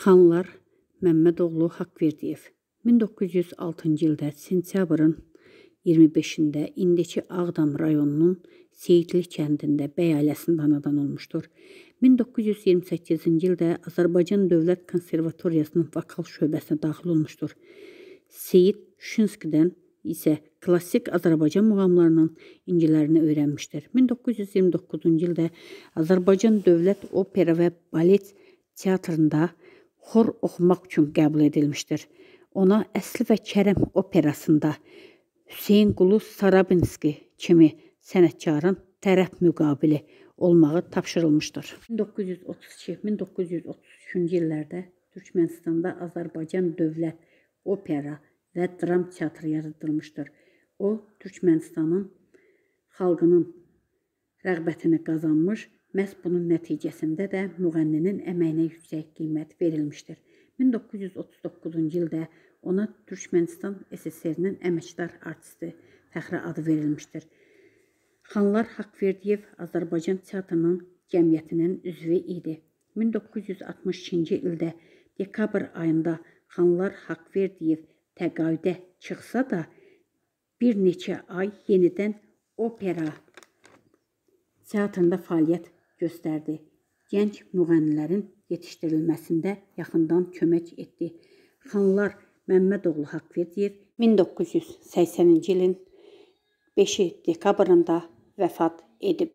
Xanlar Məmmədoğlu Haqverdiyev 1906-cı ildə sentyabrın 25-də indiki Ağdam rayonunun Seyidli kəndində bəy ailəsində anadan olmuşdur. 1928-ci ildə Azərbaycan Dövlət Konservatoriyasının vokal şöbəsinə daxil olmuşdur. Seyid Şuşinskidən isə klassik Azərbaycan muğamlarının incilərini öyrənmişdir. 1929-cu ildə Azərbaycan Dövlət Opera və Balet Teatrında xor oxumaq üçün qəbul edilmişdir. Ona Əsli və Kərəm operasında Hüseyn Qulu Sarabinski kimi sənətkarın tərəf müqabili olmağı tapşırılmışdır. 1932-1933-cü illərdə Türkmənistanda Azərbaycan Dövlət Opera və Dram Teatrı yaradılmışdır. O, Türkmənistanın xalqının rəğbətini qazanmış Məhz bunun nəticəsində də müğənninin əməyinə yüksək qiymət verilmişdir. 1939-cu ildə ona Türkmənistan SSR-nin əməkdar artisti fəxri adı verilmişdir. Xanlar Haqverdiyev Azərbaycan teatrının cəmiyyətinin üzvü idi. 1962-ci ildə dekabr ayında Xanlar Haqverdiyev təqaüdə çıxsa da, bir neçə ay yenidən opera teatrında fəaliyyət göstərdi. Gənc müğənnilərin yetişdirilməsində yaxından kömək etdi. Xanlar Məmmədoğlu Haqverdiyev 1980-ci ilin 5 dekabrında vəfat edib.